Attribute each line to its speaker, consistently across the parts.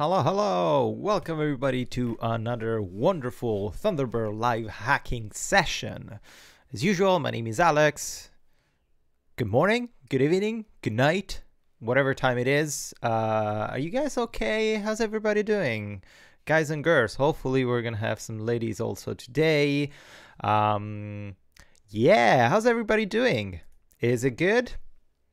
Speaker 1: Hello, hello! Welcome everybody to another wonderful Thunderbird live hacking session. As usual, my name is Alex. Good morning, good evening, good night, whatever time it is. Uh, are you guys okay? How's everybody doing? Guys and girls, hopefully we're gonna have some ladies also today. Um, yeah, how's everybody doing? Is it good?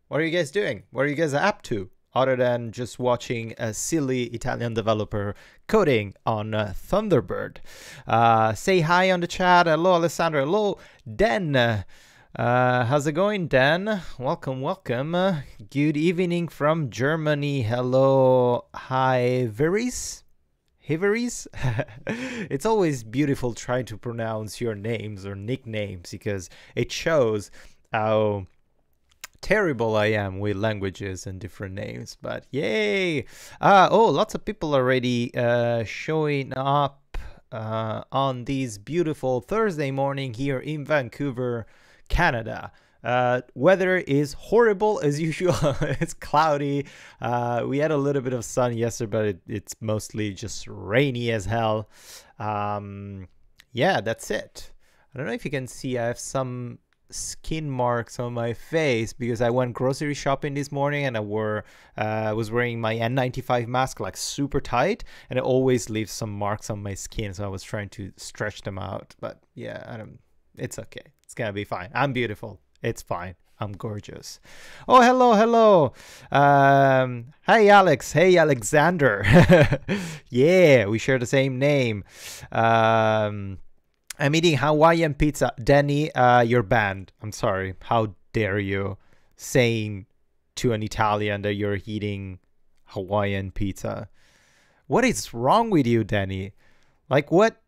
Speaker 1: What are you guys doing? What are you guys up to? Other than just watching a silly Italian developer coding on uh, Thunderbird. Uh, say hi on the chat. Hello, Alessandro. Hello, Dan. Uh, how's it going, Dan? Welcome, welcome. Good evening from Germany. Hello, hi, Veris. Hiveries? it's always beautiful trying to pronounce your names or nicknames because it shows how terrible I am with languages and different names, but yay! Uh, oh, lots of people already uh, showing up uh, on this beautiful Thursday morning here in Vancouver, Canada. Uh, weather is horrible as usual. it's cloudy. Uh, we had a little bit of sun yesterday, but it, it's mostly just rainy as hell. Um, yeah, that's it. I don't know if you can see, I have some skin marks on my face because I went grocery shopping this morning and I wore uh, was wearing my N95 mask like super tight and it always leaves some marks on my skin so I was trying to stretch them out but yeah I don't it's okay it's gonna be fine I'm beautiful it's fine I'm gorgeous. Oh, hello, hello. Um, hey, Alex. Hey, Alexander. yeah, we share the same name. Um, I'm eating Hawaiian pizza. Danny, uh, you're banned. I'm sorry. How dare you saying to an Italian that you're eating Hawaiian pizza? What is wrong with you, Danny? Like, what?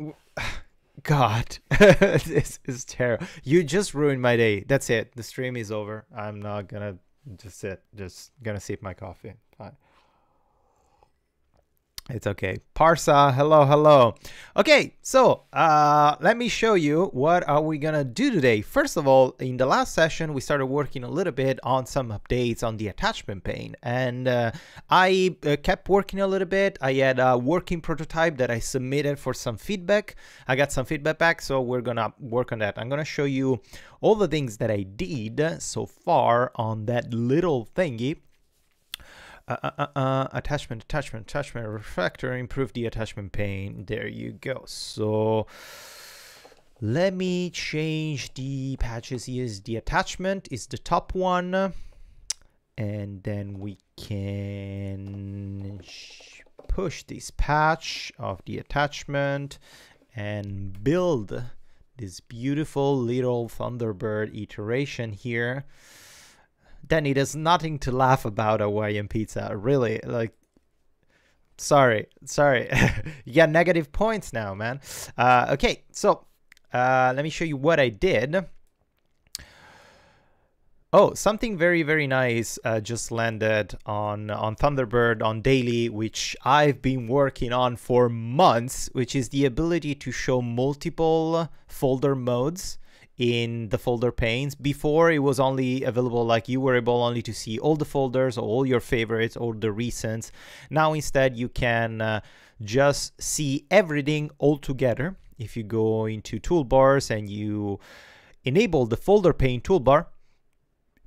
Speaker 1: God, this is terrible. You just ruined my day. That's it. The stream is over. I'm not gonna just sit. Just gonna sip my coffee. Fine. It's okay. Parsa, hello, hello. Okay, so uh, let me show you what are we gonna do today. First of all, in the last session, we started working a little bit on some updates on the attachment pane. And uh, I uh, kept working a little bit. I had a working prototype that I submitted for some feedback. I got some feedback back, so we're gonna work on that. I'm gonna show you all the things that I did so far on that little thingy uh, uh, uh, attachment, attachment, attachment, refactor, improve the attachment pane. There you go. So let me change the patches. Here's the attachment is the top one. And then we can push this patch of the attachment and build this beautiful little Thunderbird iteration here. Danny, there's nothing to laugh about Hawaiian pizza. Really, like, sorry, sorry. you got negative points now, man. Uh, okay, so uh, let me show you what I did. Oh, something very, very nice uh, just landed on, on Thunderbird on daily, which I've been working on for months, which is the ability to show multiple folder modes in the folder panes. Before it was only available like you were able only to see all the folders, all your favorites, all the recents. Now instead you can uh, just see everything all together. If you go into toolbars and you enable the folder pane toolbar,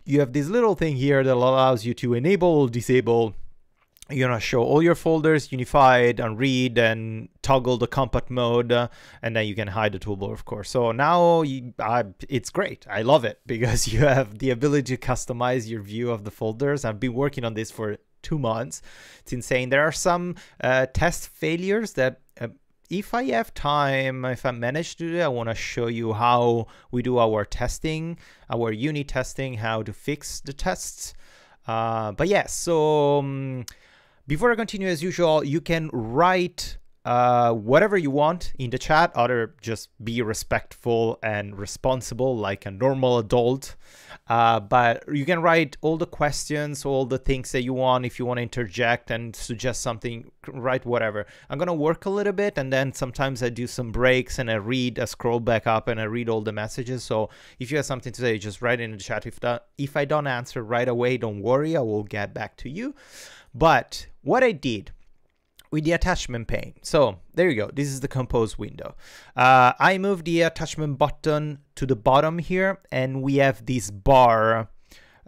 Speaker 1: you have this little thing here that allows you to enable or disable you're gonna show all your folders unified and read and toggle the compact mode uh, and then you can hide the toolbar of course. So now you, uh, it's great. I love it because you have the ability to customize your view of the folders. I've been working on this for two months. It's insane. There are some uh, test failures that uh, if I have time, if I manage to do it, I want to show you how we do our testing, our unit testing, how to fix the tests. Uh, but yeah, so um, before I continue, as usual, you can write uh, whatever you want in the chat, other just be respectful and responsible like a normal adult. Uh, but you can write all the questions, all the things that you want. If you want to interject and suggest something, write whatever. I'm going to work a little bit and then sometimes I do some breaks and I read, I scroll back up and I read all the messages. So if you have something to say, just write in the chat. If, that, if I don't answer right away, don't worry, I will get back to you. But what I did with the attachment pane. So there you go. This is the compose window. Uh, I move the attachment button to the bottom here and we have this bar,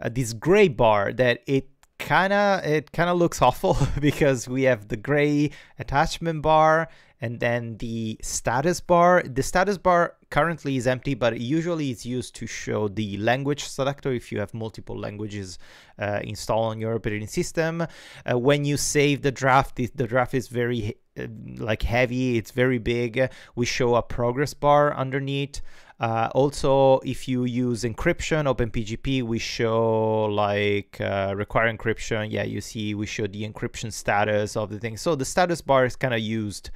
Speaker 1: uh, this gray bar that it kind of it kind of looks awful because we have the gray attachment bar and then the status bar. The status bar currently is empty, but usually it's used to show the language selector if you have multiple languages uh, installed on your operating system. Uh, when you save the draft, the, the draft is very uh, like heavy, it's very big. We show a progress bar underneath. Uh, also, if you use encryption, OpenPGP, we show like uh, require encryption. Yeah, you see we show the encryption status of the thing. So the status bar is kind of used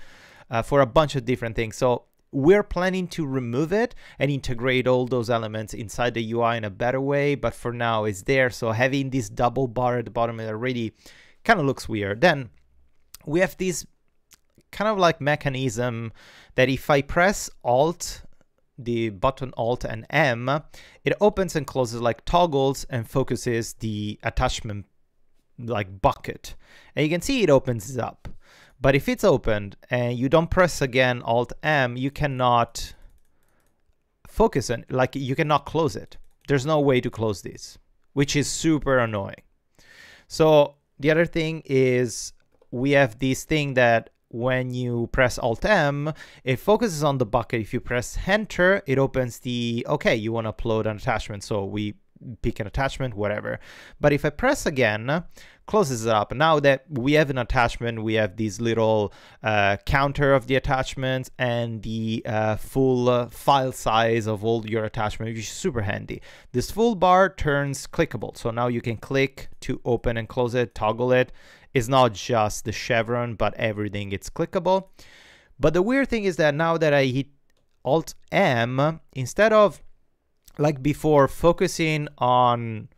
Speaker 1: uh, for a bunch of different things. So we're planning to remove it and integrate all those elements inside the UI in a better way. But for now, it's there. So having this double bar at the bottom it already kind of looks weird. Then we have this kind of like mechanism that if I press Alt, the button Alt and M, it opens and closes like toggles and focuses the attachment like bucket. And you can see it opens up. But if it's opened and you don't press again Alt M, you cannot focus on like you cannot close it. There's no way to close this, which is super annoying. So the other thing is we have this thing that when you press Alt M, it focuses on the bucket. If you press Enter, it opens the, okay, you want to upload an attachment. So we pick an attachment, whatever. But if I press again, closes it up. Now that we have an attachment, we have this little uh, counter of the attachments and the uh, full uh, file size of all your attachments, which is super handy. This full bar turns clickable. So now you can click to open and close it, toggle it. It's not just the chevron, but everything it's clickable. But the weird thing is that now that I hit Alt M, instead of like before focusing on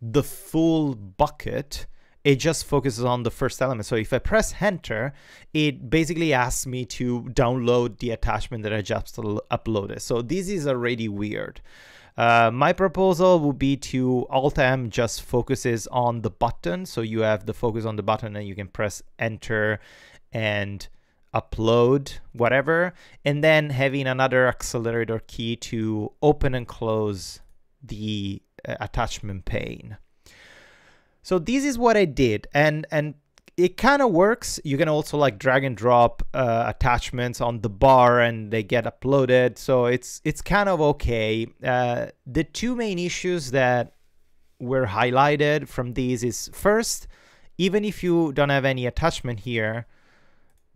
Speaker 1: the full bucket, it just focuses on the first element. So if I press enter, it basically asks me to download the attachment that I just uploaded. So this is already weird. Uh, my proposal would be to Alt M just focuses on the button. So you have the focus on the button and you can press enter and upload whatever. And then having another accelerator key to open and close the uh, attachment pane. So this is what I did, and and it kind of works. You can also like drag and drop uh, attachments on the bar, and they get uploaded. So it's it's kind of okay. Uh, the two main issues that were highlighted from these is first, even if you don't have any attachment here,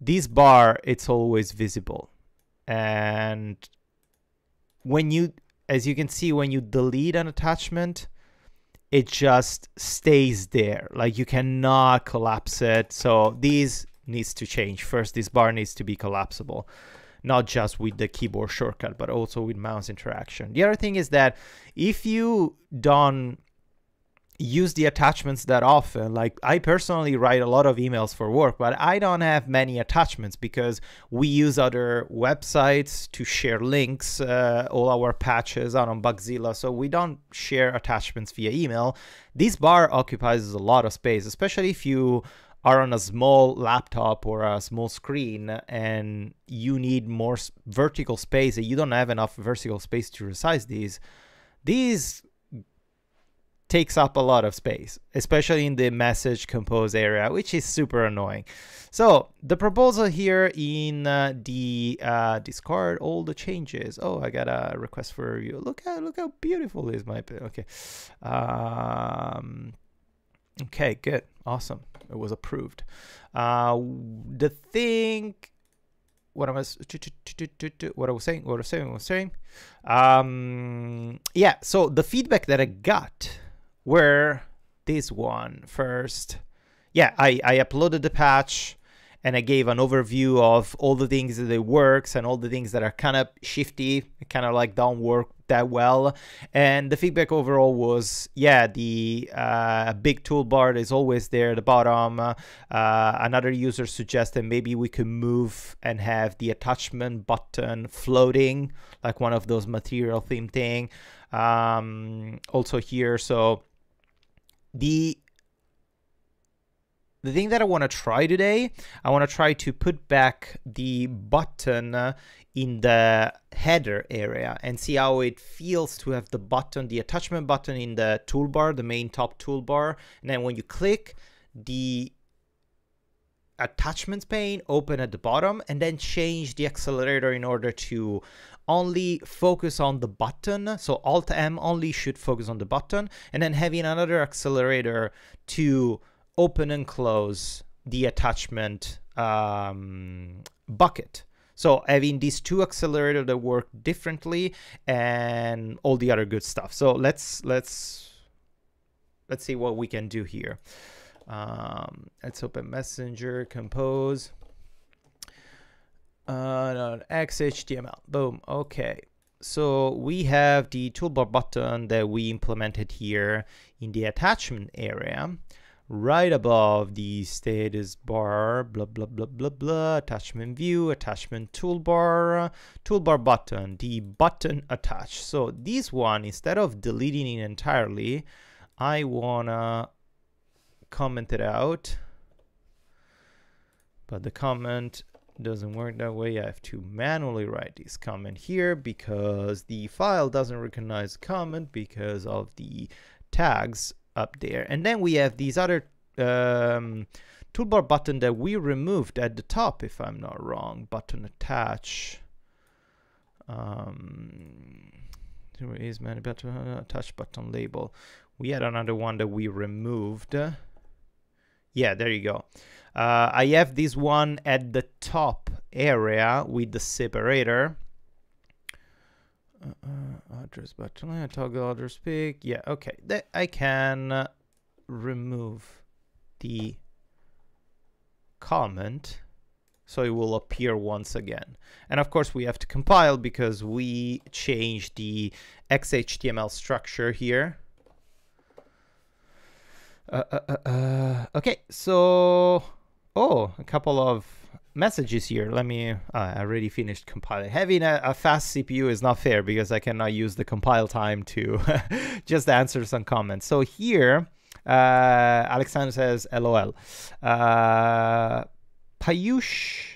Speaker 1: this bar it's always visible, and when you, as you can see, when you delete an attachment it just stays there. Like you cannot collapse it. So these needs to change. First, this bar needs to be collapsible, not just with the keyboard shortcut, but also with mouse interaction. The other thing is that if you don't use the attachments that often. Like I personally write a lot of emails for work, but I don't have many attachments because we use other websites to share links. Uh, all our patches are on Bugzilla, so we don't share attachments via email. This bar occupies a lot of space, especially if you are on a small laptop or a small screen and you need more vertical space and you don't have enough vertical space to resize these. These takes up a lot of space, especially in the message compose area, which is super annoying. So the proposal here in uh, the uh, Discord, all the changes. Oh, I got a request for review. Look how look how beautiful is my okay. Um, okay, good, awesome. It was approved. Uh, the thing what I was what I was saying, what I was saying, what I was saying. Um, yeah. So the feedback that I got were this one first. Yeah, I, I uploaded the patch and I gave an overview of all the things that it works and all the things that are kind of shifty, kind of like don't work that well. And the feedback overall was, yeah, the uh, big toolbar is always there at the bottom. Uh, another user suggested maybe we could move and have the attachment button floating, like one of those material theme thing. Um, also here, so the the thing that I want to try today, I want to try to put back the button uh, in the header area and see how it feels to have the button, the attachment button in the toolbar, the main top toolbar. And then when you click, the attachments pane open at the bottom and then change the accelerator in order to only focus on the button. So Alt M only should focus on the button and then having another accelerator to open and close the attachment um, bucket. So having these two accelerators that work differently and all the other good stuff. So let's let's let's see what we can do here. Um, let's open Messenger, Compose. Uh, no, XHTML. Boom. Okay. So we have the toolbar button that we implemented here in the attachment area right above the status bar, blah, blah, blah, blah, blah, attachment view, attachment toolbar, toolbar button, the button attach. So this one, instead of deleting it entirely, I wanna comment it out, but the comment doesn't work that way. I have to manually write this comment here because the file doesn't recognize comment because of the tags up there. And then we have these other um, toolbar button that we removed at the top, if I'm not wrong, button attach. Um, is many button attach button label. We had another one that we removed. Yeah, there you go. Uh, I have this one at the top area with the separator. Uh, uh, address button, I toggle address pick. Yeah, okay. I can remove the comment so it will appear once again. And of course we have to compile because we changed the XHTML structure here. Uh, uh, uh, uh, okay, so, oh, a couple of messages here. Let me, uh, I already finished compiling. Having a, a, fast CPU is not fair because I cannot use the compile time to just answer some comments. So here, uh, Alexander says, LOL. Payush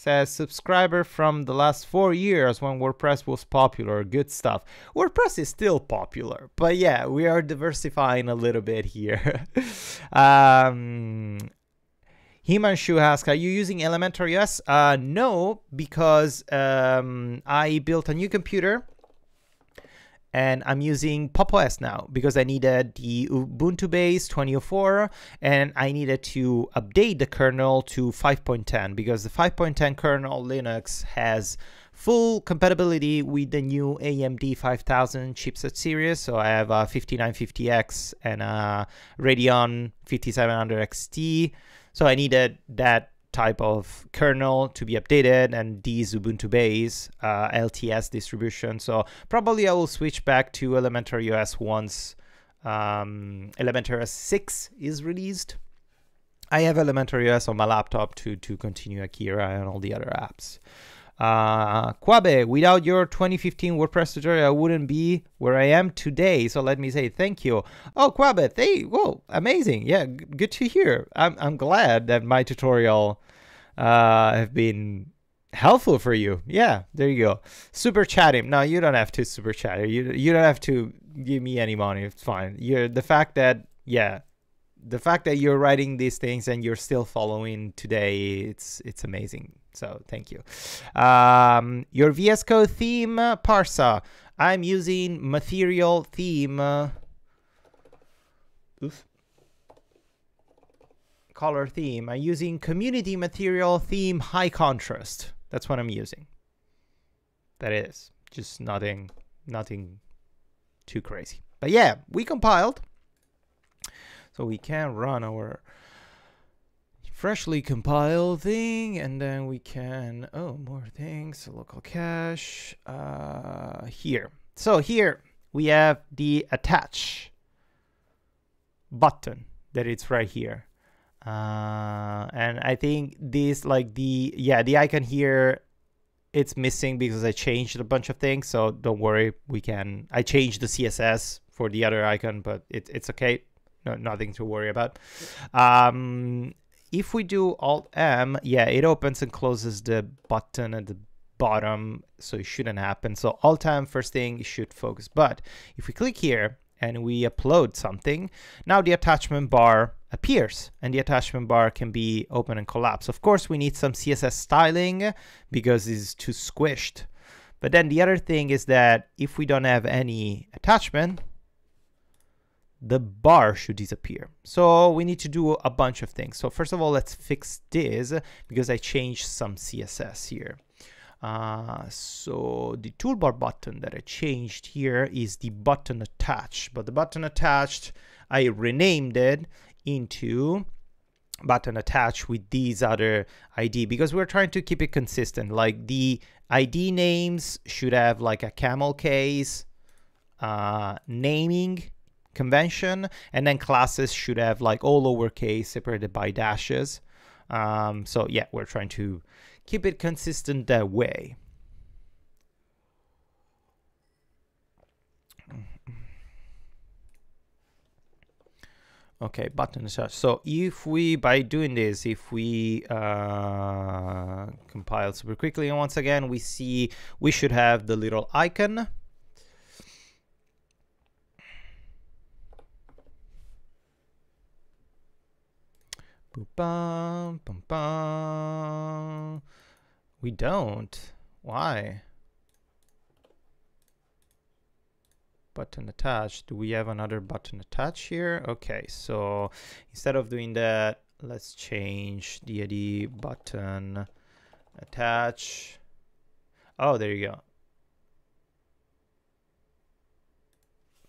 Speaker 1: says subscriber from the last four years when WordPress was popular. Good stuff. WordPress is still popular, but yeah, we are diversifying a little bit here. um, Himanshu asks, are you using Elementary OS? Uh, no, because um, I built a new computer and I'm using Pop! OS now because I needed the Ubuntu base 2004 and I needed to update the kernel to 5.10 because the 5.10 kernel Linux has full compatibility with the new AMD 5000 chipset series. So I have a 5950X and a Radeon 5700 XT. So I needed that type of kernel to be updated and these Ubuntu base uh, LTS distribution. So probably I will switch back to Elementary OS once um, Elementary OS 6 is released. I have Elementary OS on my laptop to, to continue Akira and all the other apps. Uh, Kwabe, without your 2015 WordPress tutorial, I wouldn't be where I am today. So let me say thank you. Oh, Kwabe, they, whoa, amazing. Yeah, good to hear. I'm, I'm glad that my tutorial uh, have been helpful for you. Yeah, there you go. Super chat him. No, you don't have to super chat. You you don't have to give me any money. It's fine. You're the fact that yeah, the fact that you're writing these things and you're still following today, it's it's amazing. So thank you. Um, your VS Code theme, Parsa. I'm using material theme. Oof. Color theme. I'm using community material theme high contrast. That's what I'm using. That is just nothing, nothing too crazy. But yeah, we compiled. So we can run our freshly compile thing and then we can oh more things local cache uh here. So here we have the attach button that it's right here. Uh and i think this like the yeah the icon here it's missing because i changed a bunch of things so don't worry we can i changed the css for the other icon but it, it's okay. No, nothing to worry about. Um, if we do Alt M, yeah, it opens and closes the button at the bottom, so it shouldn't happen. So Alt M, first thing, should focus. But if we click here and we upload something, now the attachment bar appears and the attachment bar can be open and collapse. Of course, we need some CSS styling because it's too squished. But then the other thing is that if we don't have any attachment, the bar should disappear. So we need to do a bunch of things. So first of all, let's fix this because I changed some CSS here. Uh, so the toolbar button that I changed here is the button attached, but the button attached, I renamed it into button attached with these other ID because we're trying to keep it consistent. Like the ID names should have like a camel case uh, naming convention, and then classes should have like all lowercase separated by dashes. Um, so yeah, we're trying to keep it consistent that way. Okay, button search. So if we, by doing this, if we uh, compile super quickly, and once again, we see we should have the little icon. We don't. Why? Button attached. Do we have another button attached here? Okay, so instead of doing that, let's change the ID button attach. Oh, there you go.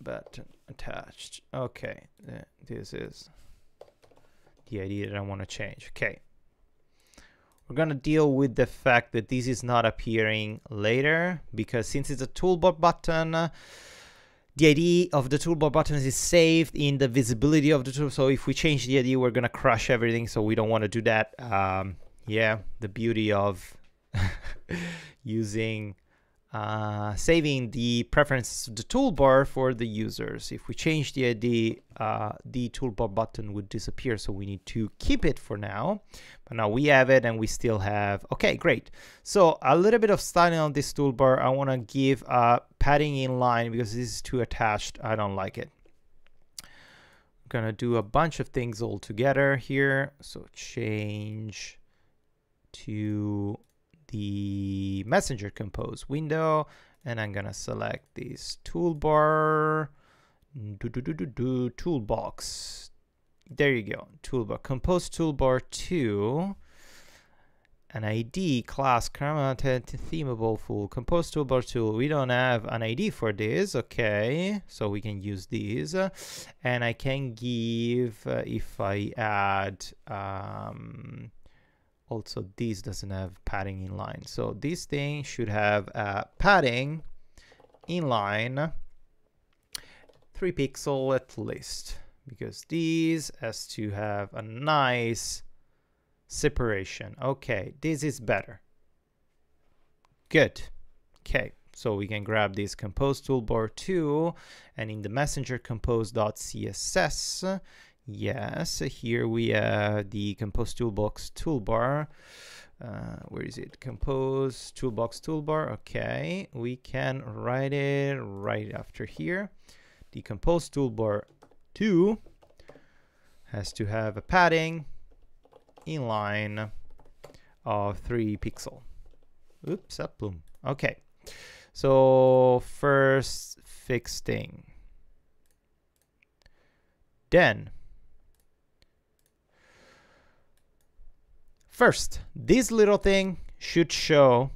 Speaker 1: Button attached. Okay, this is the ID that I want to change. Okay. We're going to deal with the fact that this is not appearing later because since it's a toolbar button, the ID of the toolbar buttons is saved in the visibility of the tool. So if we change the ID, we're going to crush everything. So we don't want to do that. Um, yeah, the beauty of using uh, saving the preferences of the toolbar for the users. If we change the ID, uh, the toolbar button would disappear. So we need to keep it for now. But now we have it and we still have, okay, great. So a little bit of styling on this toolbar. I want to give a padding inline because this is too attached. I don't like it. I'm going to do a bunch of things all together here. So change to the messenger compose window and I'm gonna select this toolbar. Do, do, do, do, do, toolbox. There you go. Toolbar compose toolbar 2 an ID class chromated themable full compose toolbar tool we don't have an ID for this. Okay. So we can use these. And I can give uh, if I add um, also this doesn't have padding inline so this thing should have a padding inline three pixel at least because these has to have a nice separation. Okay this is better. Good. Okay so we can grab this compose toolbar too and in the messenger compose.css Yes, here we have the Compose Toolbox toolbar. Uh, where is it? Compose Toolbox toolbar. Okay, we can write it right after here. The Compose Toolbar 2 has to have a padding inline of 3 pixel. Oops, up, boom. Okay, so first fix thing. Then First, this little thing should show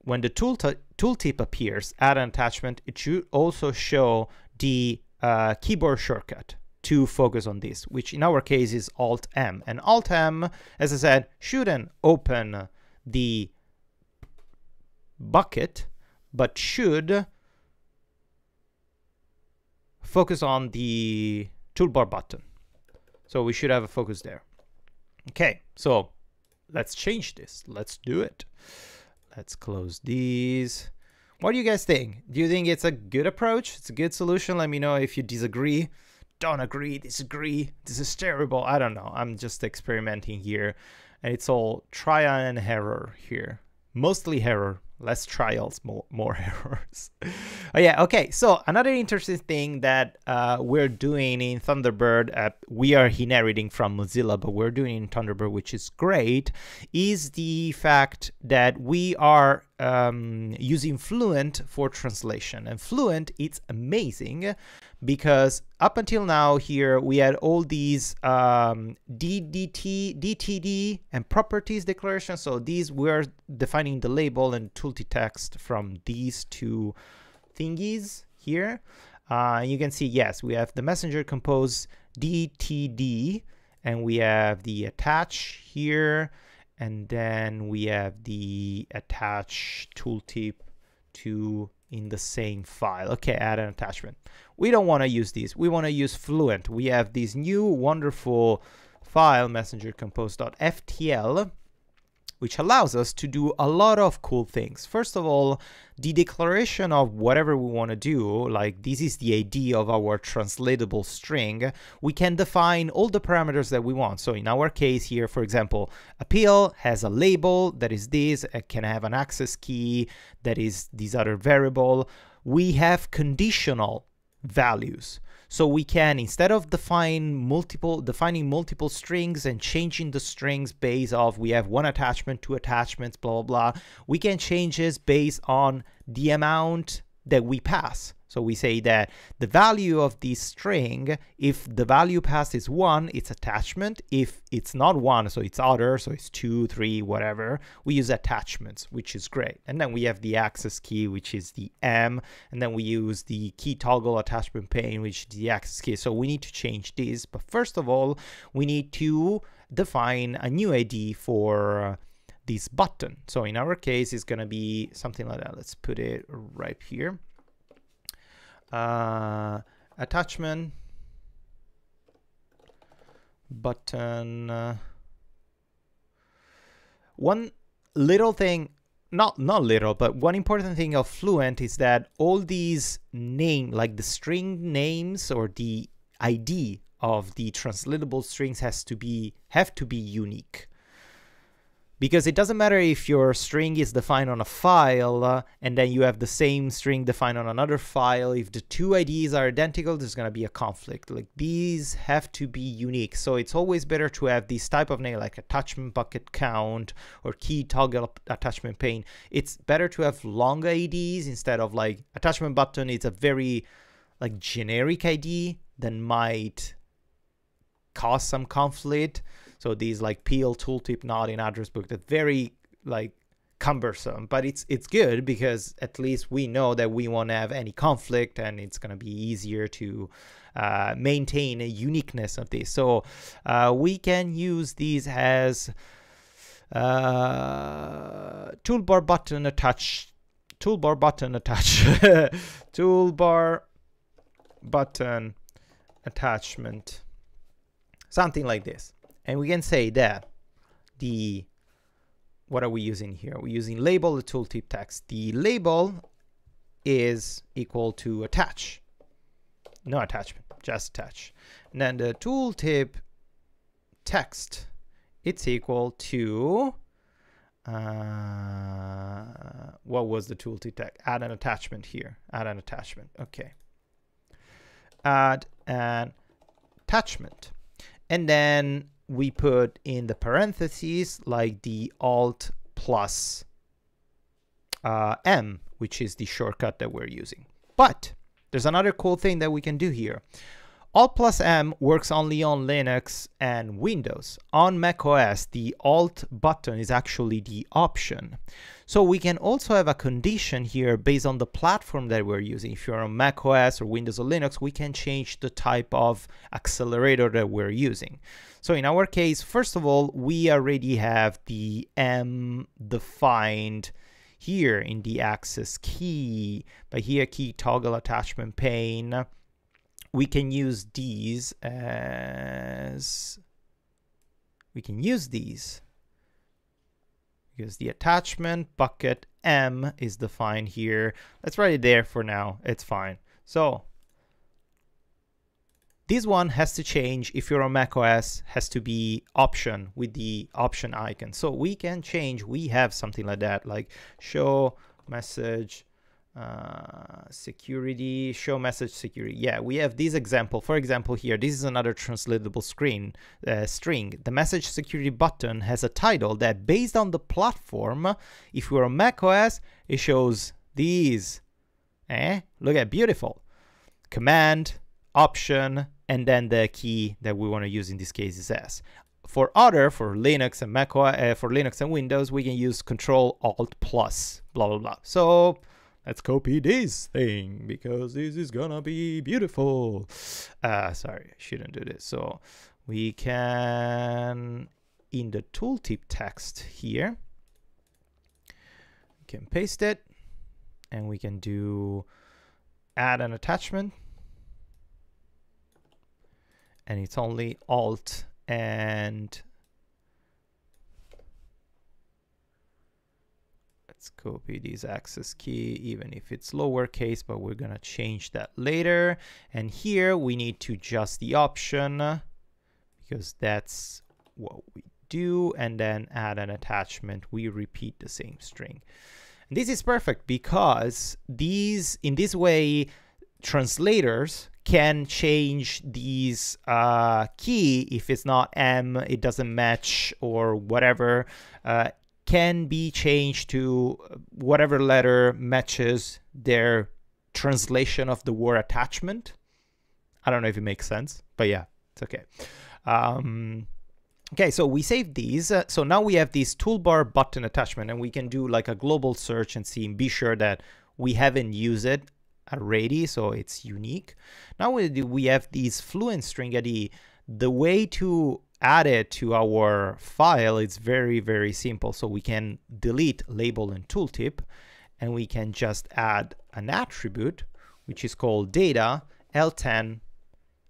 Speaker 1: when the tool tooltip appears, add an attachment, it should also show the uh, keyboard shortcut to focus on this, which in our case is Alt M. And Alt M, as I said, shouldn't open the bucket, but should focus on the toolbar button. So we should have a focus there. Okay, so let's change this. Let's do it. Let's close these. What do you guys think? Do you think it's a good approach? It's a good solution? Let me know if you disagree. don't agree, disagree, this is terrible. I don't know. I'm just experimenting here. And it's all trial and error here. Mostly error, less trials, more, more errors. oh, yeah, okay. So another interesting thing that uh, we're doing in Thunderbird, uh, we are inheriting from Mozilla, but we're doing in Thunderbird, which is great, is the fact that we are um, using Fluent for translation. And Fluent, it's amazing because up until now here we had all these um, DDT, DTD and properties declaration. So these were defining the label and tooltip text from these two thingies here. Uh, you can see, yes, we have the messenger compose DTD and we have the attach here and then we have the attach tooltip to in the same file. Okay, add an attachment. We don't want to use these. We want to use Fluent. We have this new wonderful file, messenger compose.ftl, which allows us to do a lot of cool things. First of all, the declaration of whatever we want to do, like this is the ID of our translatable string, we can define all the parameters that we want. So in our case here, for example, appeal has a label that is this, it can have an access key that is this other variable. We have conditional values. So we can, instead of define multiple, defining multiple strings and changing the strings based off, we have one attachment, two attachments, blah, blah, blah, we can change this based on the amount that we pass. So we say that the value of this string, if the value passed is one, it's attachment. If it's not one, so it's other, so it's two, three, whatever, we use attachments, which is great. And then we have the access key, which is the M, and then we use the key toggle attachment pane, which is the access key. So we need to change this. But first of all, we need to define a new ID for this button. So in our case, it's going to be something like that. Let's put it right here. Uh, attachment button. Uh, one little thing, not not little, but one important thing of Fluent is that all these name, like the string names or the ID of the translatable strings has to be have to be unique because it doesn't matter if your string is defined on a file uh, and then you have the same string defined on another file. If the two IDs are identical, there's going to be a conflict. Like these have to be unique. So it's always better to have this type of name like attachment bucket count or key toggle attachment pane. It's better to have long IDs instead of like attachment button. It's a very like generic ID that might cause some conflict. So these like PL tooltip not in address book that very like cumbersome, but it's it's good because at least we know that we won't have any conflict and it's gonna be easier to uh, maintain a uniqueness of this. So uh, we can use these as uh, toolbar button attach, toolbar button attach, toolbar button attachment, something like this. And we can say that the, what are we using here? We're using label the tooltip text. The label is equal to attach. No attachment, just attach. And then the tooltip text, it's equal to, uh, what was the tooltip text? Add an attachment here, add an attachment, okay. Add an attachment. And then we put in the parentheses like the alt plus uh, M, which is the shortcut that we're using. But there's another cool thing that we can do here. Alt plus M works only on Linux and Windows. On macOS, the Alt button is actually the option. So we can also have a condition here based on the platform that we're using. If you're on macOS or Windows or Linux, we can change the type of accelerator that we're using. So in our case, first of all, we already have the M defined here in the access key, by here key toggle attachment pane we can use these as we can use these because the attachment bucket M is defined here. Let's write it there for now. It's fine. So this one has to change if you're on Mac OS, has to be option with the option icon. So we can change, we have something like that, like show message uh, security, show message security. Yeah, we have this example. For example, here, this is another translatable screen uh, string. The message security button has a title that based on the platform, if you're on Mac OS, it shows these. Eh? Look at beautiful. Command, option, and then the key that we want to use in this case is S. For other, for Linux and Mac, uh, for Linux and Windows, we can use Control Alt plus, blah blah blah. So let's copy this thing because this is gonna be beautiful. Uh, sorry, I shouldn't do this. So we can in the tooltip text here, we can paste it, and we can do add an attachment and it's only alt and let's copy this access key even if it's lowercase but we're gonna change that later. And here we need to adjust the option because that's what we do and then add an attachment. We repeat the same string. And this is perfect because these in this way translators can change these uh, key if it's not M, it doesn't match or whatever, uh, can be changed to whatever letter matches their translation of the word attachment. I don't know if it makes sense, but yeah, it's okay. Um, okay, so we save these. Uh, so now we have this toolbar button attachment and we can do like a global search and see and be sure that we haven't used it already, so it's unique. Now we we have these fluent string ID. The way to add it to our file is very, very simple. So we can delete label and tooltip, and we can just add an attribute, which is called data L10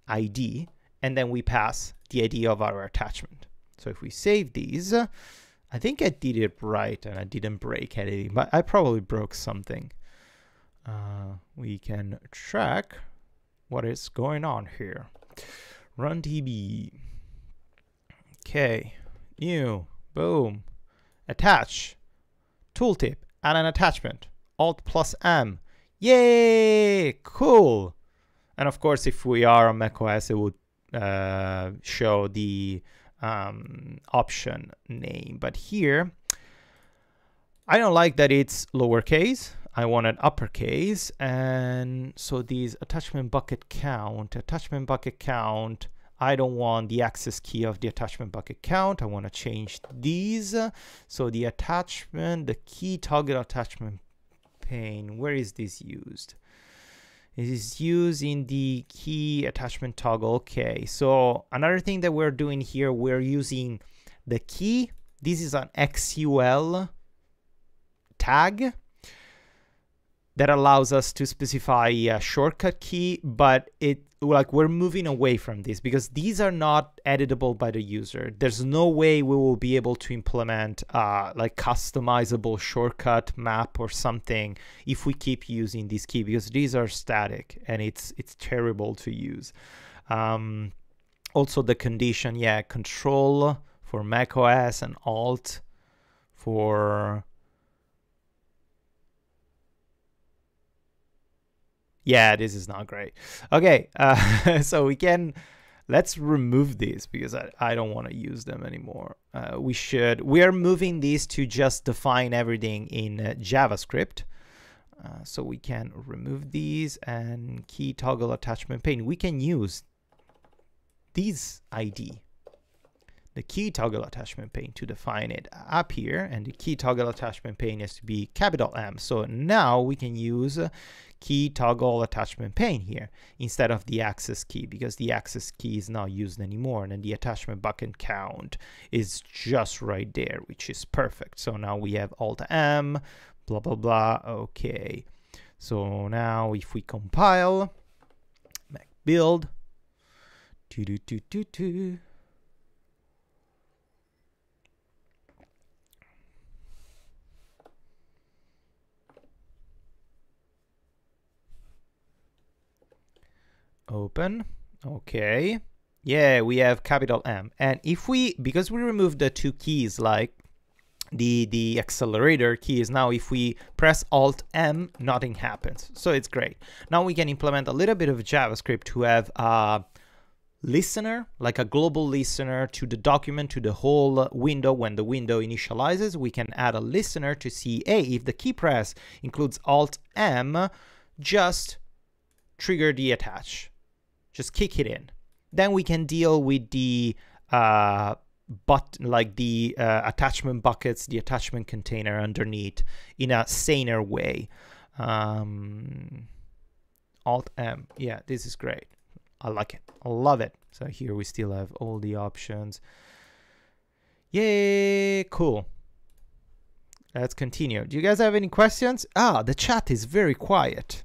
Speaker 1: ID, and then we pass the ID of our attachment. So if we save these, I think I did it right and I didn't break anything, but I probably broke something uh, we can track what is going on here. Run DB. Okay, new, boom, attach, tooltip, add an attachment, Alt plus M. Yay, cool. And of course, if we are on macOS, it would uh, show the um, option name. But here, I don't like that it's lowercase. I want an uppercase. And so these attachment bucket count, attachment bucket count, I don't want the access key of the attachment bucket count. I want to change these. So the attachment, the key toggle attachment pane, where is this used? It is used in the key attachment toggle. Okay, so another thing that we're doing here, we're using the key. This is an XUL tag that allows us to specify a shortcut key, but it like we're moving away from this because these are not editable by the user. There's no way we will be able to implement uh, like customizable shortcut map or something if we keep using this key because these are static and it's it's terrible to use. Um, also the condition, yeah, control for macOS and alt for Yeah, this is not great. Okay, uh, so we can, let's remove these because I, I don't want to use them anymore. Uh, we should, we are moving these to just define everything in uh, JavaScript. Uh, so we can remove these and key toggle attachment pane. We can use these ID, the key toggle attachment pane to define it up here. And the key toggle attachment pane has to be capital M. So now we can use key toggle attachment pane here instead of the access key because the access key is not used anymore and the attachment bucket count is just right there which is perfect. So now we have alt m blah blah blah. Okay. So now if we compile mac build. Do do do open Okay. Yeah, we have capital M. And if we, because we removed the two keys, like the the accelerator keys, now if we press Alt M, nothing happens. So it's great. Now we can implement a little bit of JavaScript to have a listener, like a global listener to the document, to the whole window. When the window initializes, we can add a listener to see, hey, if the key press includes Alt M, just trigger the attach. Just kick it in. Then we can deal with the uh, but like the uh, attachment buckets, the attachment container underneath in a saner way. Um, Alt M, yeah, this is great. I like it. I love it. So here we still have all the options. Yay, cool. Let's continue. Do you guys have any questions? Ah, the chat is very quiet.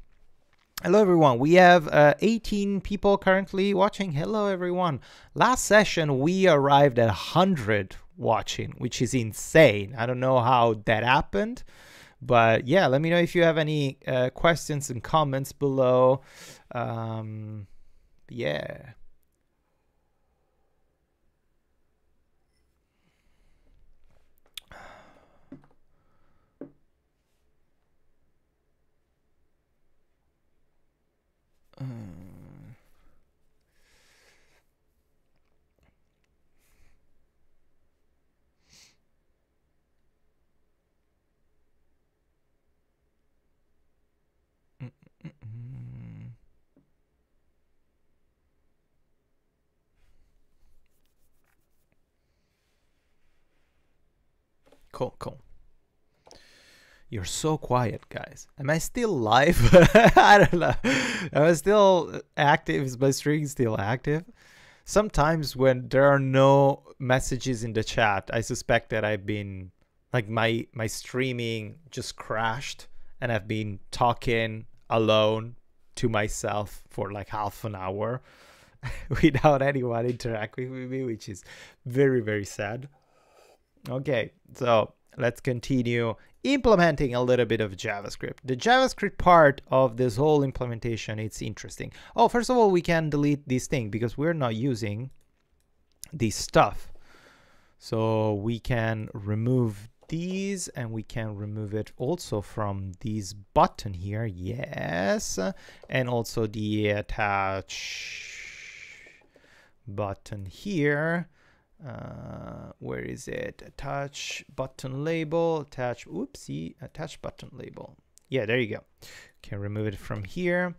Speaker 1: Hello everyone, we have uh, 18 people currently watching. Hello everyone. Last session we arrived at 100 watching, which is insane. I don't know how that happened, but yeah, let me know if you have any uh, questions and comments below. Um, yeah. Cool, cool. You're so quiet, guys. Am I still live? I don't know. Am I still active? Is my stream still active? Sometimes when there are no messages in the chat, I suspect that I've been like my my streaming just crashed and I've been talking alone to myself for like half an hour without anyone interacting with me, which is very very sad. Okay, so let's continue implementing a little bit of JavaScript. The JavaScript part of this whole implementation, it's interesting. Oh, first of all, we can delete this thing because we're not using this stuff. So we can remove these and we can remove it also from this button here. Yes. And also the attach button here uh, where is it? Attach button label attach oopsie attach button label. Yeah there you go. Can remove it from here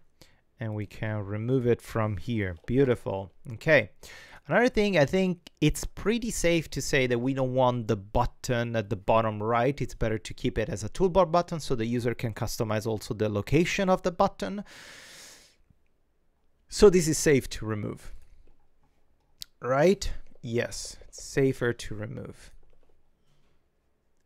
Speaker 1: and we can remove it from here. Beautiful. Okay. Another thing i think it's pretty safe to say that we don't want the button at the bottom right. It's better to keep it as a toolbar button so the user can customize also the location of the button. So this is safe to remove. Right Yes, it's safer to remove.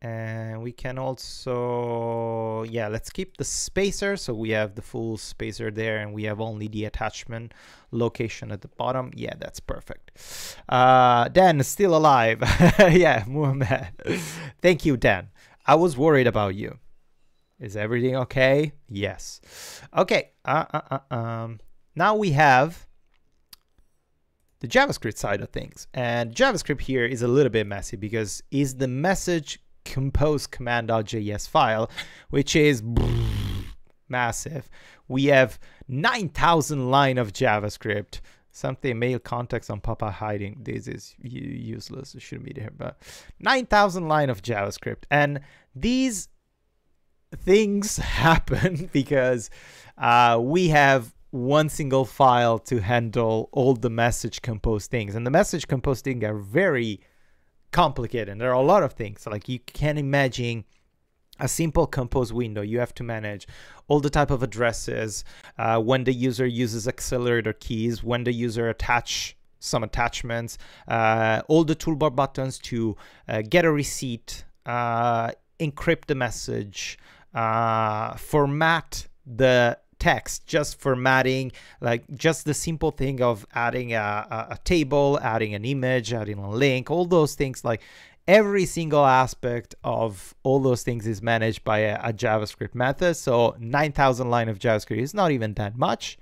Speaker 1: And we can also, yeah, let's keep the spacer. So we have the full spacer there and we have only the attachment location at the bottom. Yeah, that's perfect. Uh, Dan is still alive. yeah, Muhammad. Thank you, Dan. I was worried about you. Is everything okay? Yes. Okay. Uh, uh, uh, um, now we have the JavaScript side of things. And JavaScript here is a little bit messy because is the message compose command.js file, which is massive. We have 9,000 line of JavaScript. Something mail context on Papa hiding. This is useless. It shouldn't be there, but 9,000 line of JavaScript. And these things happen because uh, we have one single file to handle all the message compose things. And the message compose things are very complicated. And there are a lot of things. Like you can imagine a simple compose window. You have to manage all the type of addresses, uh, when the user uses accelerator keys, when the user attach some attachments, uh, all the toolbar buttons to uh, get a receipt, uh, encrypt the message, uh, format the text, just formatting, like just the simple thing of adding a, a, table, adding an image, adding a link, all those things like every single aspect of all those things is managed by a, a, JavaScript method. So 9,000 line of JavaScript is not even that much.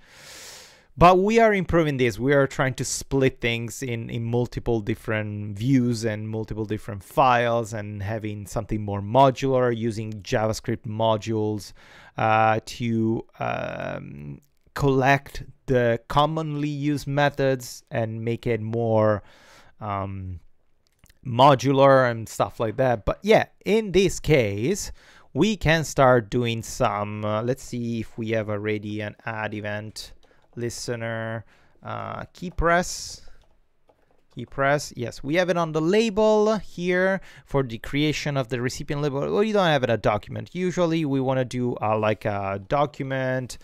Speaker 1: But we are improving this. We are trying to split things in in multiple different views and multiple different files and having something more modular using javascript modules uh, to um, collect the commonly used methods and make it more um, modular and stuff like that. But yeah in this case we can start doing some uh, let's see if we have already an add event listener. Uh, key press. Key press. Yes we have it on the label here for the creation of the recipient label. Well you don't have it a document. Usually we want to do uh, like a document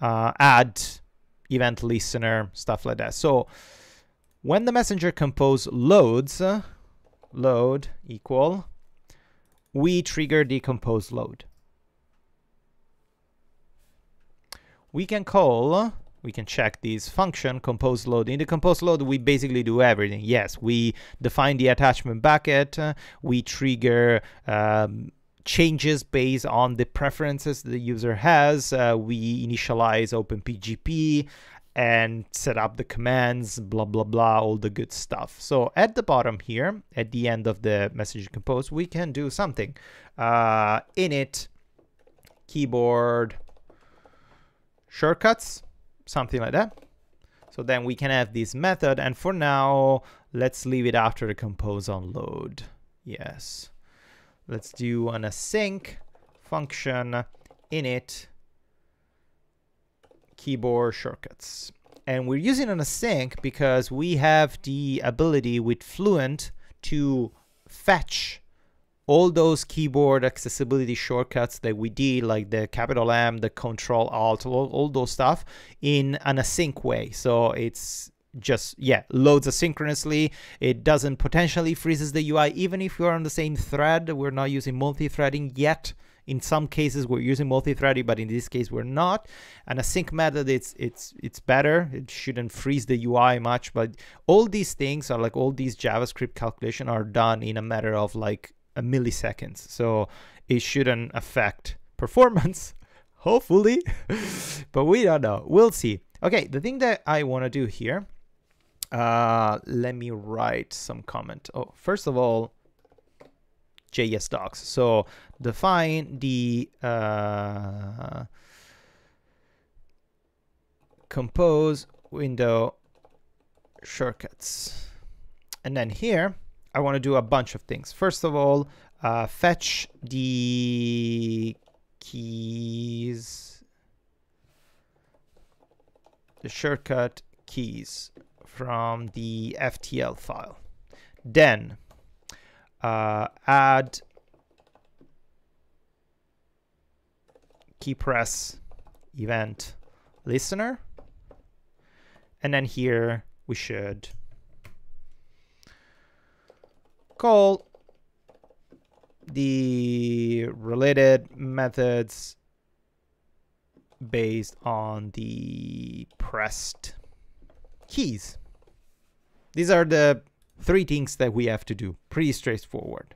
Speaker 1: uh, add event listener stuff like that. So when the messenger compose loads load equal we trigger the compose load. We can call we can check this function compose load. In the compose load, we basically do everything. Yes, we define the attachment bucket, uh, we trigger um, changes based on the preferences the user has. Uh, we initialize OpenPGP and set up the commands, blah, blah, blah, all the good stuff. So at the bottom here, at the end of the message compose, we can do something. Uh, init keyboard shortcuts something like that. So then we can have this method. And for now, let's leave it after the compose on load. Yes. Let's do an async function init keyboard shortcuts. And we're using an async because we have the ability with Fluent to fetch all those keyboard accessibility shortcuts that we did, like the capital M, the Control Alt, all, all those stuff, in an async way. So it's just yeah loads asynchronously. It doesn't potentially freezes the ui even if you're on the same thread we're not using multi-threading yet. In some cases we're using multi-threading but in this case we're not. And async method it's it's it's better. It shouldn't freeze the ui much but all these things are like all these javascript calculation are done in a matter of like milliseconds. So it shouldn't affect performance, hopefully, but we don't know. We'll see. Okay, the thing that I want to do here, uh, let me write some comment. Oh, first of all, JS docs. So define the uh, compose window shortcuts. And then here, I want to do a bunch of things. First of all, uh, fetch the keys, the shortcut keys from the FTL file. Then uh, add key press event listener. And then here we should call the related methods based on the pressed keys. These are the three things that we have to do. Pretty straightforward.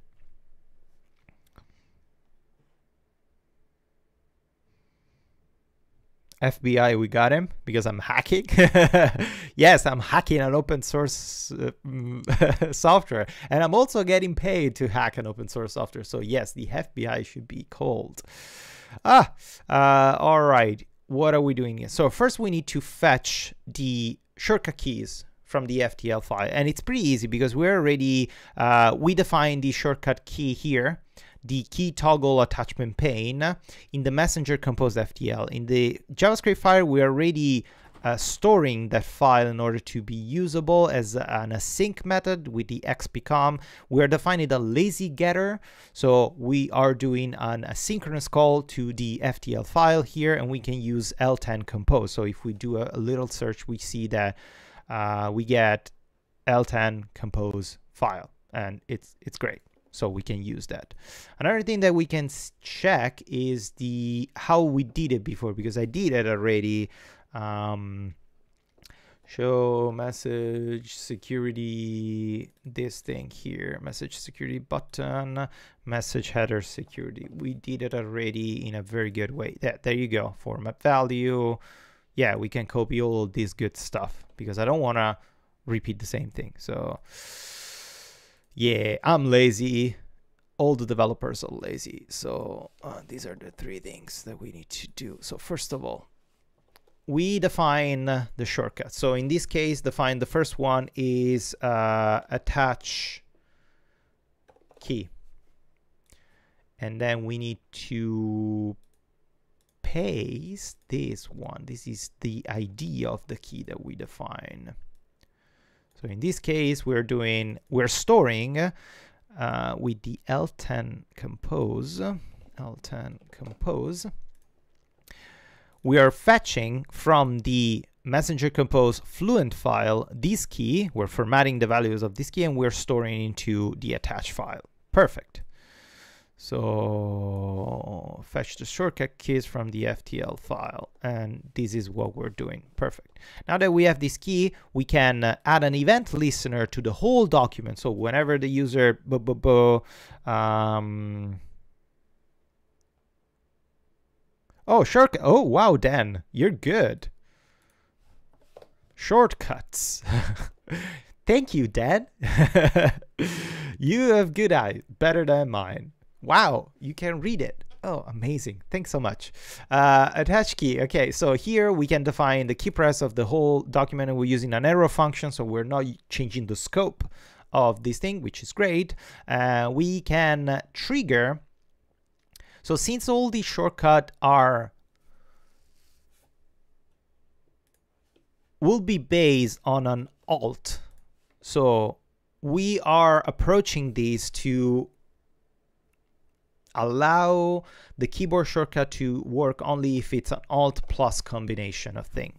Speaker 1: FBI, we got him because I'm hacking. yes, I'm hacking an open source uh, software, and I'm also getting paid to hack an open source software. So yes, the FBI should be called. Ah, uh, all right. What are we doing here? So first, we need to fetch the shortcut keys from the FTL file, and it's pretty easy because we're already uh, we define the shortcut key here the key toggle attachment pane in the messenger compose FTL. In the JavaScript file, we're already uh, storing that file in order to be usable as an async method with the xpcom. We're defining a lazy getter. So we are doing an asynchronous call to the FTL file here, and we can use L10 compose. So if we do a, a little search, we see that uh, we get L10 compose file, and it's it's great so we can use that. Another thing that we can check is the how we did it before because I did it already. Um, show message security this thing here message security button message header security we did it already in a very good way there, there you go format value yeah, we can copy all this good stuff because I don't want to repeat the same thing. So yeah, I'm lazy. All the developers are lazy. So uh, these are the three things that we need to do. So first of all, we define the shortcut. So in this case, define the first one is uh, attach key. And then we need to paste this one. This is the ID of the key that we define. So in this case, we're doing, we're storing uh, with the L10 compose, L10 compose, we are fetching from the messenger compose fluent file this key, we're formatting the values of this key and we're storing into the attached file. Perfect. So fetch the shortcut keys from the FTL file. And this is what we're doing. Perfect. Now that we have this key, we can uh, add an event listener to the whole document. So whenever the user, um, oh, shortcut. Oh, wow, Dan, you're good. Shortcuts. Thank you, Dan. you have good eyes, better than mine. Wow, you can read it. Oh, amazing. Thanks so much. Uh, attach key. Okay, so here we can define the key press of the whole document and we're using an arrow function, so we're not changing the scope of this thing, which is great. Uh, we can trigger. So since all these shortcuts are will be based on an alt, so we are approaching these to allow the keyboard shortcut to work only if it's an alt plus combination of thing.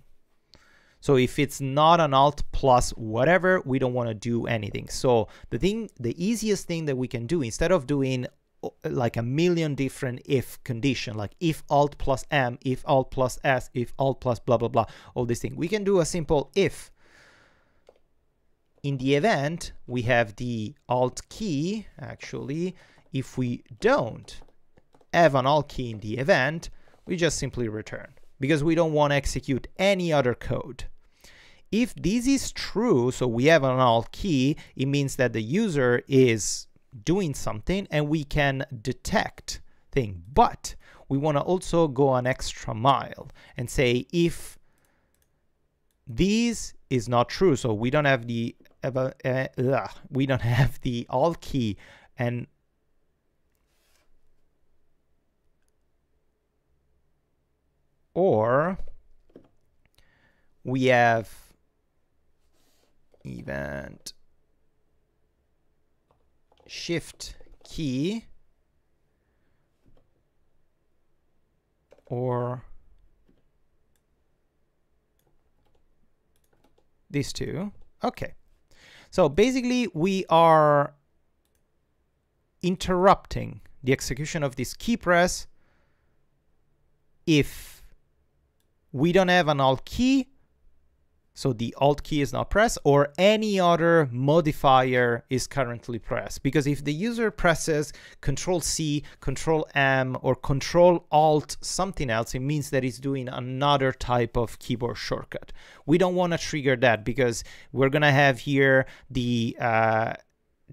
Speaker 1: So if it's not an alt plus whatever, we don't want to do anything. So the thing, the easiest thing that we can do instead of doing uh, like a million different if condition, like if alt plus m, if alt plus s, if alt plus blah, blah, blah, all these things, we can do a simple if. In the event, we have the alt key actually if we don't have an alt key in the event, we just simply return because we don't want to execute any other code. If this is true, so we have an alt key, it means that the user is doing something and we can detect thing. But we want to also go an extra mile and say if this is not true, so we don't have the uh, uh, we don't have the alt key and or we have event shift key or these two. Okay. So basically we are interrupting the execution of this key press if we don't have an alt key, so the alt key is not pressed, or any other modifier is currently pressed. Because if the user presses Control C, Control M, or Control Alt something else, it means that it's doing another type of keyboard shortcut. We don't want to trigger that because we're going to have here the uh,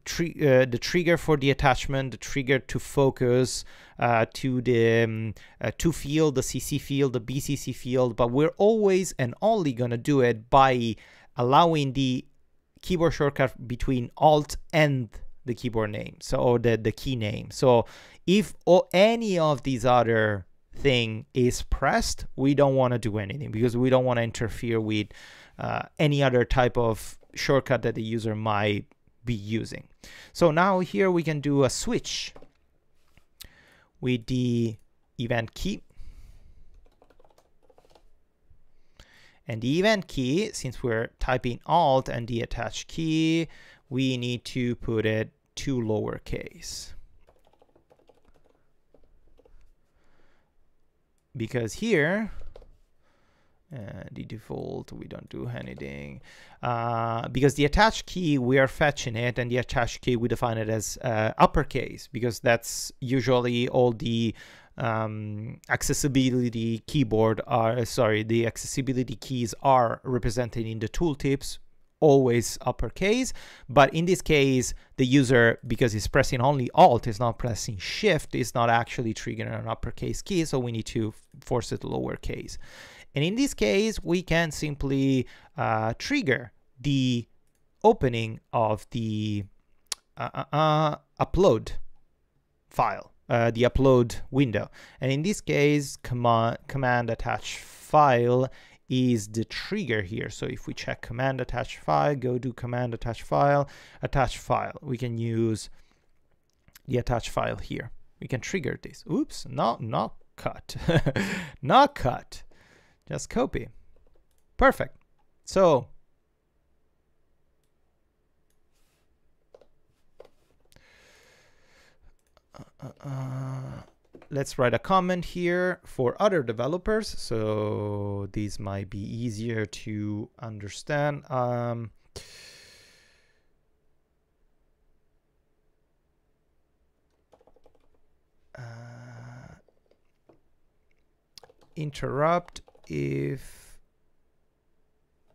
Speaker 1: uh, the trigger for the attachment, the trigger to focus uh, to the um, uh, to field, the CC field, the BCC field, but we're always and only gonna do it by allowing the keyboard shortcut between Alt and the keyboard name, so or the the key name. So if or any of these other thing is pressed, we don't want to do anything because we don't want to interfere with uh, any other type of shortcut that the user might be using. So now here we can do a switch with the event key. And the event key, since we're typing alt and the attached key, we need to put it to lowercase. Because here uh, the default we don't do anything. Uh, because the attach key we are fetching it and the attach key we define it as uh, uppercase because that's usually all the um, accessibility keyboard are sorry the accessibility keys are represented in the tooltips always uppercase but in this case the user because he's pressing only alt is not pressing shift is not actually triggering an uppercase key so we need to force it lowercase and in this case we can simply uh, trigger the opening of the uh, uh, uh upload file uh, the upload window. And in this case, command, command attach file is the trigger here. So if we check command attach file, go to command attach file, attach file, we can use the attach file here. We can trigger this. Oops, not, not cut, not cut, just copy. Perfect. So uh, uh, let's write a comment here for other developers. So these might be easier to understand. Um, uh, interrupt if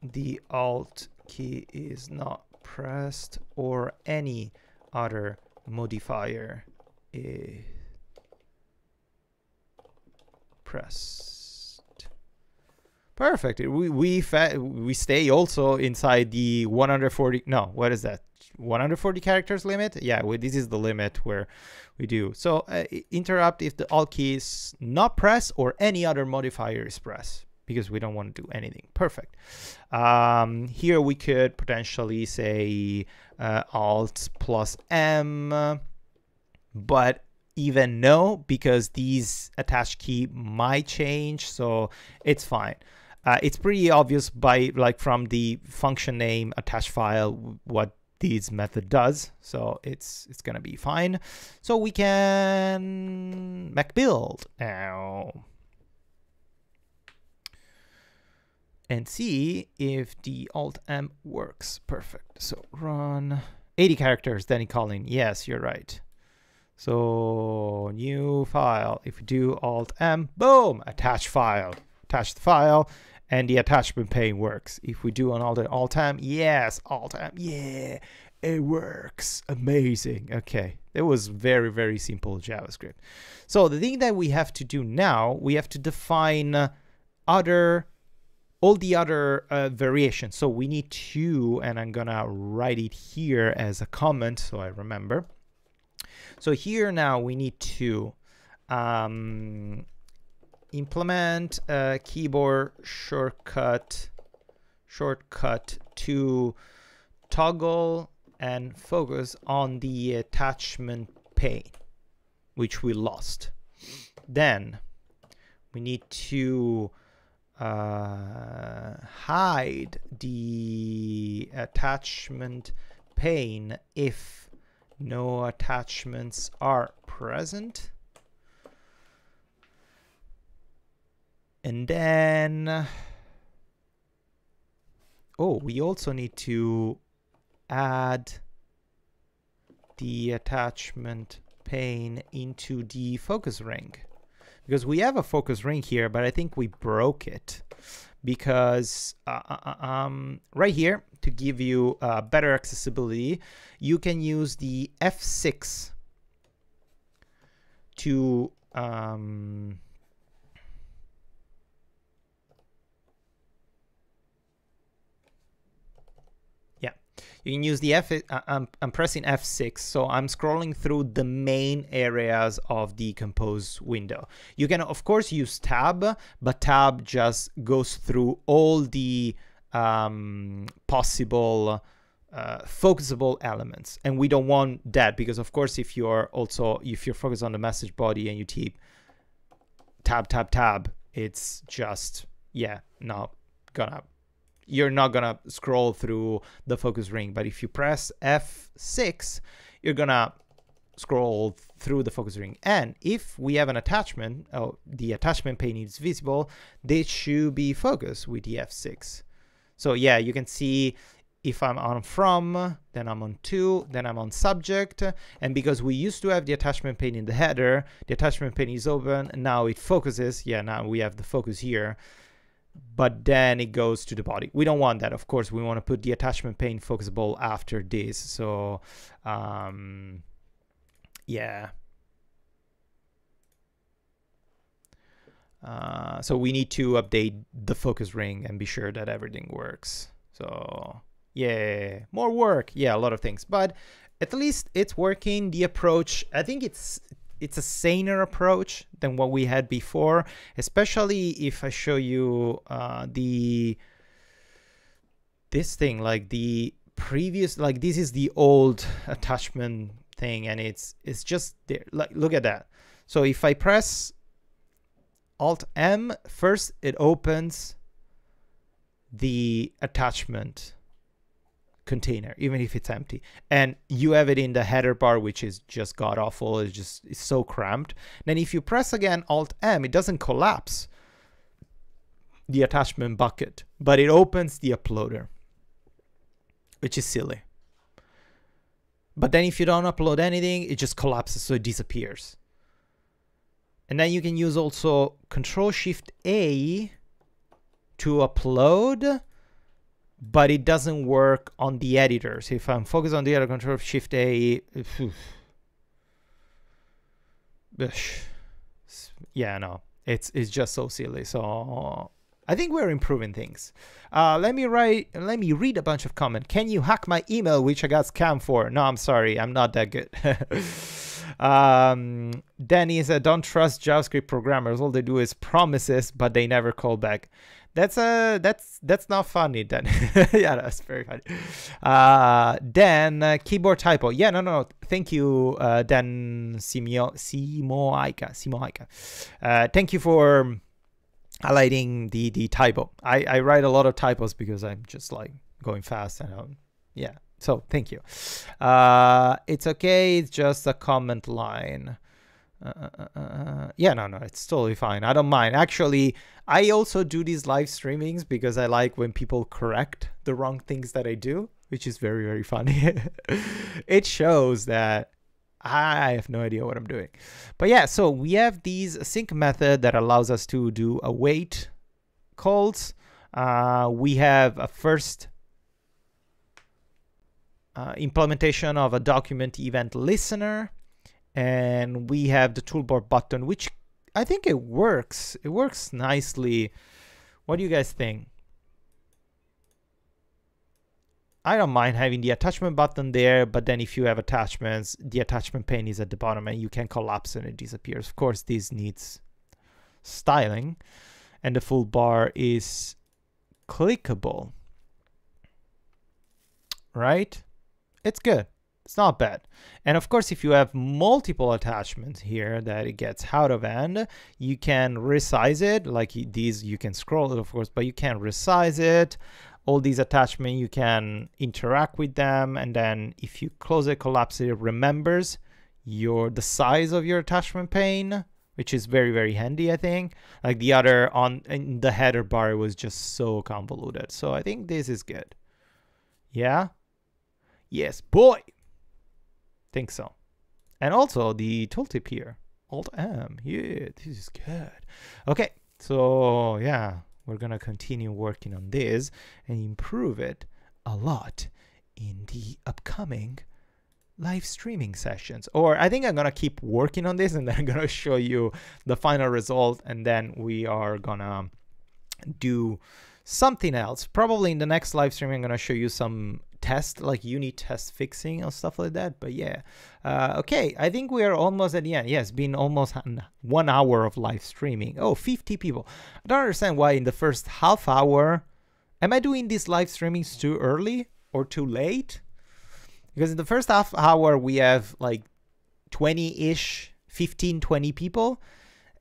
Speaker 1: the alt key is not pressed or any other modifier is pressed. Perfect. We we we stay also inside the 140. No, what is that? 140 characters limit. Yeah, well, this is the limit where we do. So uh, interrupt if the alt key is not pressed or any other modifier is pressed because we don't want to do anything. Perfect. Um, here we could potentially say uh, alt plus M but even no because these attached key might change so it's fine. Uh, it's pretty obvious by like from the function name attach file what this method does so it's it's gonna be fine. So we can Mac build now. And see if the alt m works. Perfect. So run 80 characters then calling. Yes you're right so new file, if we do Alt M, boom, attach file, attach the file, and the attachment pane works. If we do an Alt Alt M, yes, Alt M, yeah, it works, amazing. Okay, it was very, very simple JavaScript. So the thing that we have to do now, we have to define other all the other uh, variations. So we need to, and I'm gonna write it here as a comment so I remember. So here now we need to um, implement a keyboard shortcut shortcut to toggle and focus on the attachment pane, which we lost. Then we need to uh, hide the attachment pane if no attachments are present. And then, oh, we also need to add the attachment pane into the focus ring because we have a focus ring here, but I think we broke it because uh, uh, uh, um, right here to give you uh, better accessibility, you can use the F6 to um, you can use the F, uh, I'm, I'm pressing F6, so I'm scrolling through the main areas of the compose window. You can of course use tab, but tab just goes through all the um, possible uh, focusable elements. And we don't want that because of course, if you're also, if you're focused on the message body and you type tab, tab, tab, it's just, yeah, not gonna you're not gonna scroll through the focus ring. But if you press F6, you're gonna scroll through the focus ring. And if we have an attachment, oh, the attachment pane is visible, this should be focused with the F6. So yeah, you can see if I'm on from, then I'm on to, then I'm on subject. And because we used to have the attachment pane in the header, the attachment pane is open. Now it focuses. Yeah, now we have the focus here. But then it goes to the body. We don't want that. Of course, we want to put the attachment pane focusable after this. So, um, yeah. Uh, so we need to update the focus ring and be sure that everything works. So yeah, more work. Yeah, a lot of things, but at least it's working. The approach, I think it's it's a saner approach than what we had before, especially if I show you uh, the this thing like the previous like this is the old attachment thing and it's it's just there. Like look at that. So if i press alt m first it opens the attachment container, even if it's empty. And you have it in the header bar, which is just god awful. It's just it's so cramped. Then if you press again Alt M, it doesn't collapse the attachment bucket, but it opens the uploader, which is silly. But then if you don't upload anything, it just collapses, so it disappears. And then you can use also Control Shift A to upload but it doesn't work on the editor. So if I'm focused on the editor, control shift A, yeah, no, it's it's just so silly. So I think we're improving things. Uh, let me write, let me read a bunch of comments. Can you hack my email, which I got scammed for? No, I'm sorry, I'm not that good. um, Danny said, don't trust JavaScript programmers. All they do is promises, but they never call back. That's uh that's that's not funny then. yeah, that's very funny. Uh then uh, keyboard typo. Yeah, no, no, no. Thank you, uh, Dan Simio Simoaika. Simoaika. Uh, thank you for highlighting the the typo. I I write a lot of typos because I'm just like going fast and um, yeah. So thank you. Uh, it's okay. It's just a comment line. Uh, uh, uh, uh, yeah, no, no, it's totally fine. I don't mind. Actually, I also do these live streamings because I like when people correct the wrong things that I do, which is very, very funny. it shows that I have no idea what I'm doing. But yeah, so we have these sync method that allows us to do await calls. We have a first implementation of a document event listener and we have the toolbar button, which I think it works. It works nicely. What do you guys think? I don't mind having the attachment button there, but then if you have attachments, the attachment pane is at the bottom and you can collapse and it disappears. Of course, this needs styling and the full bar is clickable, right? It's good. It's not bad. And of course, if you have multiple attachments here that it gets out of hand, you can resize it. Like these, you can scroll it, of course, but you can resize it. All these attachments, you can interact with them. And then if you close it, collapse it, it remembers your the size of your attachment pane, which is very, very handy, I think. Like the other on in the header bar was just so convoluted. So I think this is good. Yeah? Yes, boy! Think so. And also the tooltip here, Alt M. Yeah, this is good. Okay, so yeah, we're gonna continue working on this and improve it a lot in the upcoming live streaming sessions. Or I think I'm gonna keep working on this and then I'm gonna show you the final result and then we are gonna do something else. Probably in the next live stream, I'm gonna show you some test like unit test fixing or stuff like that but yeah. Uh, okay i think we are almost at the end. Yes been almost one hour of live streaming. Oh 50 people. I don't understand why in the first half hour am i doing these live streamings too early or too late? Because in the first half hour we have like 20-ish 15 20 people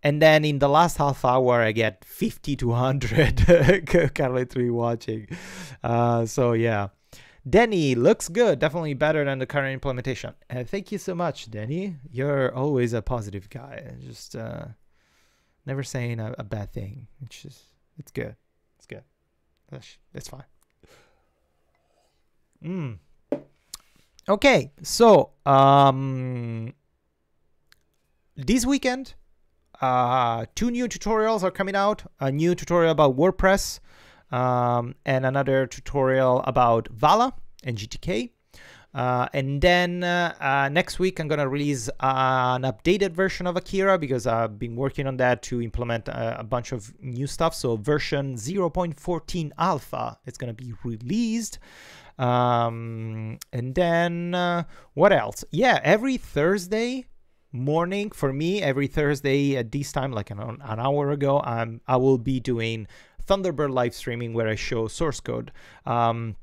Speaker 1: and then in the last half hour i get 50 to 100 currently watching. Uh, so yeah Denny looks good, definitely better than the current implementation. Uh, thank you so much, Denny. You're always a positive guy. Just uh, never saying a, a, bad thing. It's just, it's good. It's good. It's, it's fine. Mm. Okay, so um, this weekend, uh, two new tutorials are coming out. A new tutorial about WordPress um, and another tutorial about Vala and GTK. Uh, and then uh, uh, next week, I'm going to release an updated version of Akira because I've been working on that to implement a, a bunch of new stuff. So, version 0.14 alpha is going to be released. Um, and then uh, what else? Yeah, every Thursday morning for me, every Thursday at this time, like an, an hour ago, I'm, I will be doing Thunderbird live streaming where I show source code. Um,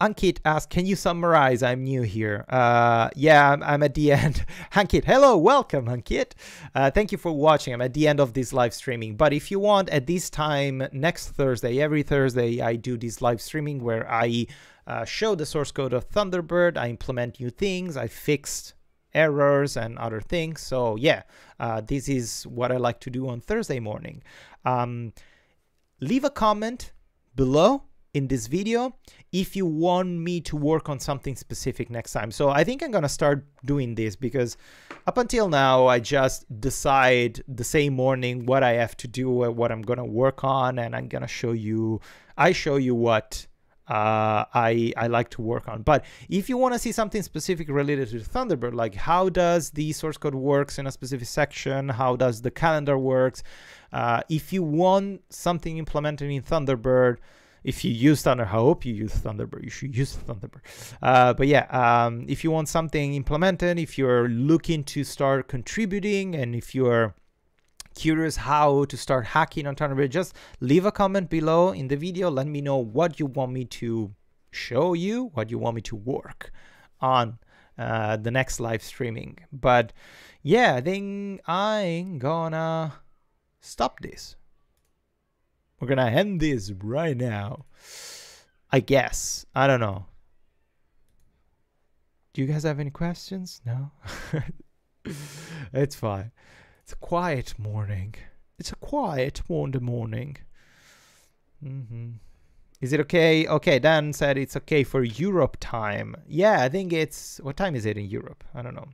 Speaker 1: Ankit asked, "Can you summarize? I'm new here. Uh, yeah, I'm, I'm, at the end. Ankit, hello, welcome, Ankit. Uh, thank you for watching. I'm at the end of this live streaming. But if you want, at this time next Thursday, every Thursday, I do this live streaming where I uh, show the source code of Thunderbird. I implement new things. I fixed errors and other things. So yeah, uh, this is what I like to do on Thursday morning. Um, leave a comment below in this video if you want me to work on something specific next time. So I think I'm gonna start doing this because up until now I just decide the same morning what I have to do, what I'm gonna work on, and I'm gonna show you. I show you what uh, I I like to work on. But if you want to see something specific related to Thunderbird, like how does the source code works in a specific section, how does the calendar works, uh, if you want something implemented in Thunderbird if you use Thunder, I hope you use Thunderbird. You should use Thunderbird. Uh, but yeah, um, if you want something implemented, if you're looking to start contributing, and if you're curious how to start hacking on Thunderbird, just leave a comment below in the video. Let me know what you want me to show you, what you want me to work on uh, the next live streaming. But yeah, I think I'm gonna stop this. We're gonna end this right now. I guess. I don't know. Do you guys have any questions? No? it's fine. It's a quiet morning. It's a quiet Monday morning. Mm-hmm. Is it okay? Okay, Dan said it's okay for Europe time. Yeah, I think it's. What time is it in Europe? I don't know.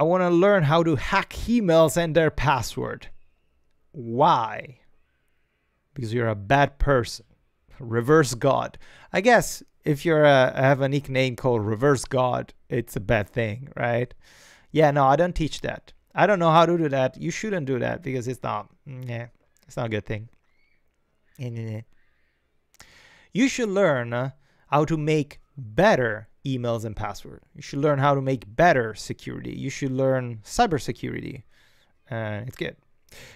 Speaker 1: I want to learn how to hack emails and their password. Why? Because you're a bad person. Reverse God. I guess if you're a, have a nickname called Reverse God, it's a bad thing, right? Yeah, no, I don't teach that. I don't know how to do that. You shouldn't do that because it's not, yeah, it's not a good thing. You should learn uh, how to make better emails and password. You should learn how to make better security. You should learn cybersecurity. Uh, it's good.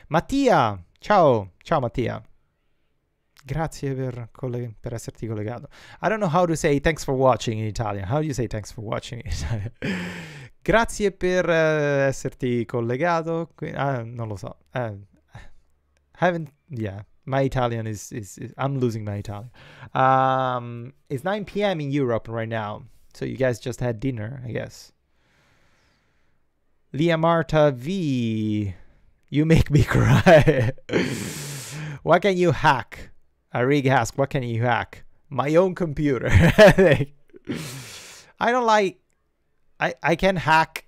Speaker 1: Mattia, ciao, ciao Mattia. Grazie per, per, esserti collegato. I don't know how to say thanks for watching in Italian. How do you say thanks for watching in Italian? Grazie per uh, esserti collegato. Uh, non lo so. Uh, haven't, yeah. My Italian is, is, is, I'm losing my Italian. Um, it's 9 p.m. in Europe right now. So you guys just had dinner, I guess. Lia Marta V. You make me cry. what can you hack? Arig asks, what can you hack? My own computer. I don't like I, I can hack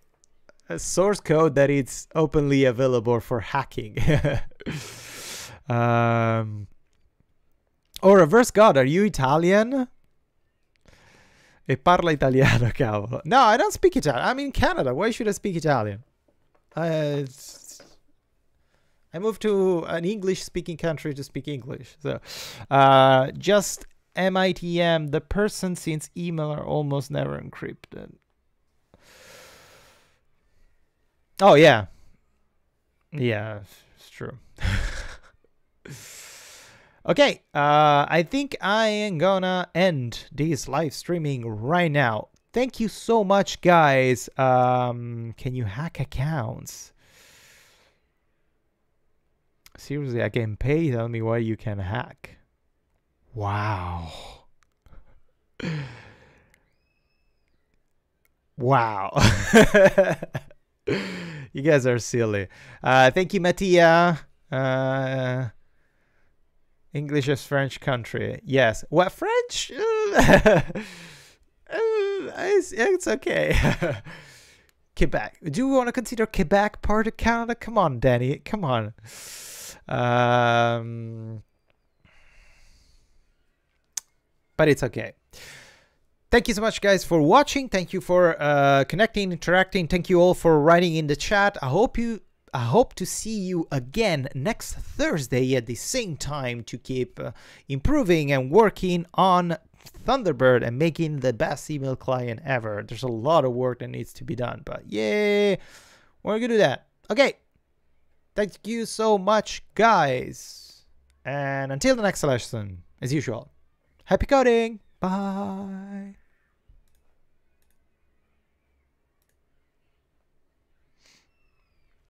Speaker 1: a source code that is openly available for hacking. um, oh, reverse God, are you Italian? E parla italiano, cavolo. No, I don't speak Italian. I'm in Canada. Why should I speak Italian? Uh, I moved to an English speaking country to speak English. So uh, just MITM, the person since email are almost never encrypted. Oh, yeah. Yeah, it's true. okay, uh, I think I am gonna end this live streaming right now. Thank you so much, guys. Um, can you hack accounts? Seriously, I can pay. Tell me what you can hack. Wow. wow. you guys are silly. Uh, thank you, Mattia. Uh, English is French country. Yes. What French? it's, it's okay. Quebec. Do we want to consider Quebec part of Canada? Come on, Danny. Come on. Um, but it's okay. Thank you so much, guys, for watching. Thank you for uh, connecting, interacting. Thank you all for writing in the chat. I hope you. I hope to see you again next Thursday at the same time to keep uh, improving and working on Thunderbird and making the best email client ever. There's a lot of work that needs to be done, but yay, we're gonna do that. Okay, thank you so much, guys. And until the next lesson, as usual, happy coding. Bye.